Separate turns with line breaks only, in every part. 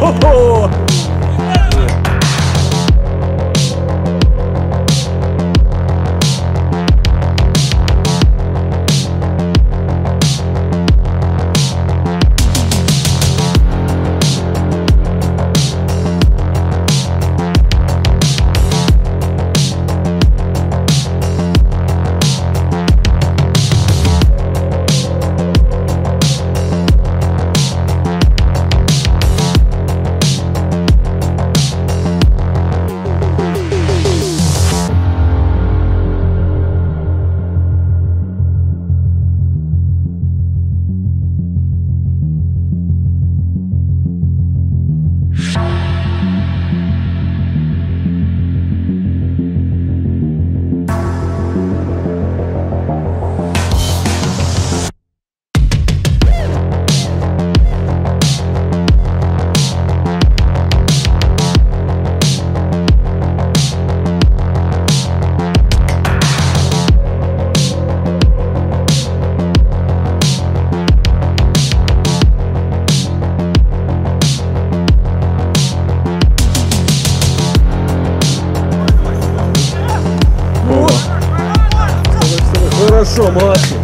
ho, ho. so.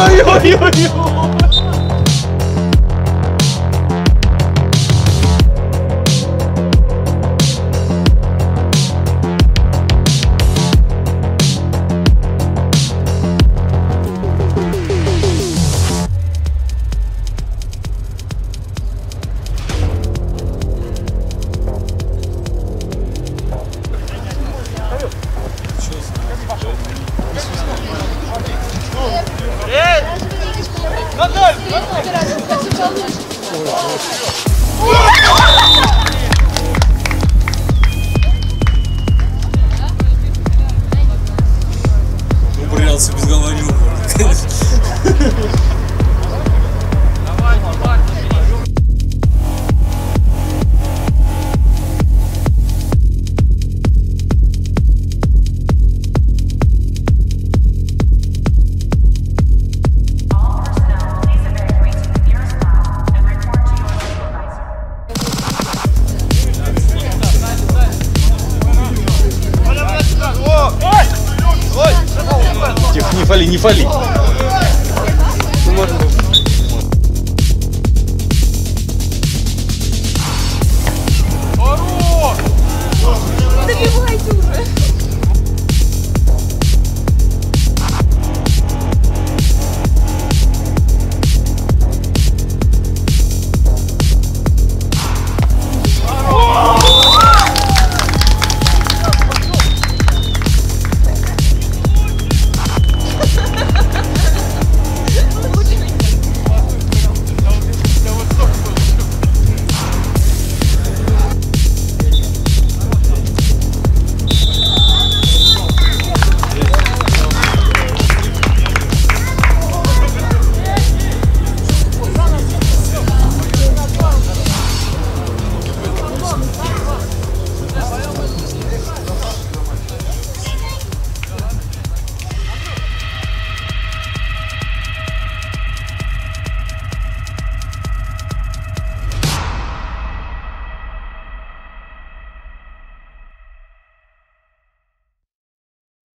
哎呦呦呦！Фали, не фали.